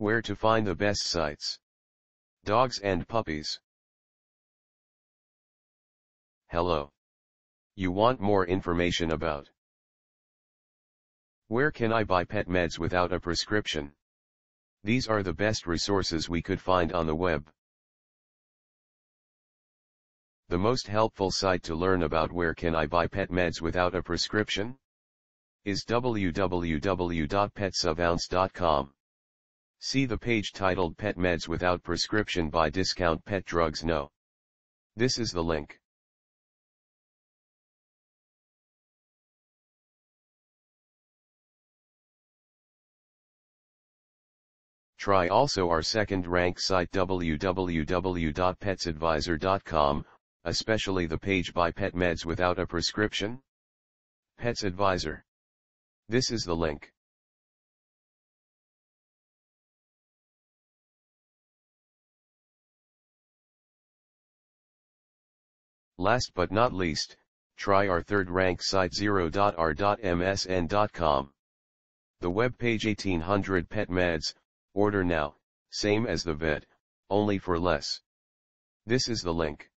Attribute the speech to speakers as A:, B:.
A: Where to find the best sites. Dogs and puppies. Hello. You want more information about Where can I buy pet meds without a prescription? These are the best resources we could find on the web. The most helpful site to learn about where can I buy pet meds without a prescription? is www.petsavounce.com. See the page titled Pet Meds Without Prescription by Discount Pet Drugs No. This is the link. Try also our second rank site www.petsadvisor.com, especially the page by Pet Meds Without a Prescription. Pets Advisor. This is the link. Last but not least, try our third rank site 0.r.msn.com. The web page 1800 pet meds, order now, same as the vet, only for less. This is the link.